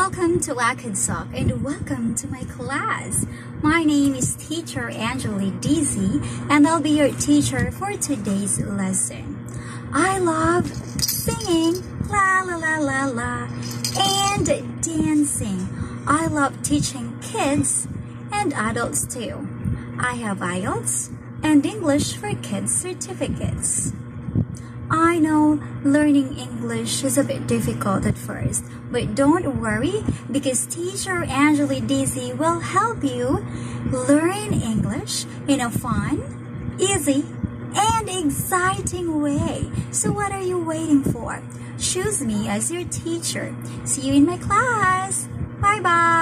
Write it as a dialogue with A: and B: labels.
A: Welcome to Acadsoc and welcome to my class. My name is Teacher Angelie DC and I'll be your teacher for today's lesson. I love singing, la la la la la, and dancing. I love teaching kids and adults too. I have IELTS and English for Kids certificates. I know learning English is a bit difficult at first, but don't worry because teacher Angelie DC will help you learn English in a fun, easy, and exciting way. So what are you waiting for? Choose me as your teacher. See you in my class. Bye-bye.